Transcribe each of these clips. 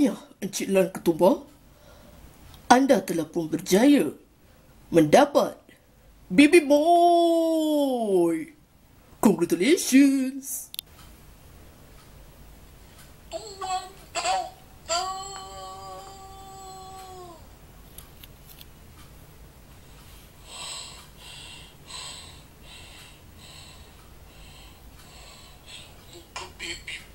tanya Encik Lan Ketua, anda telah pun berjaya mendapat Baby Boy. Congratulations. Baby.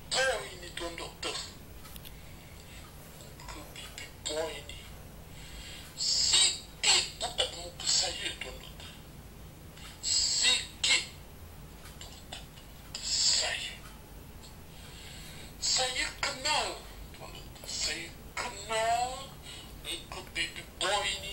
No, it could be the boy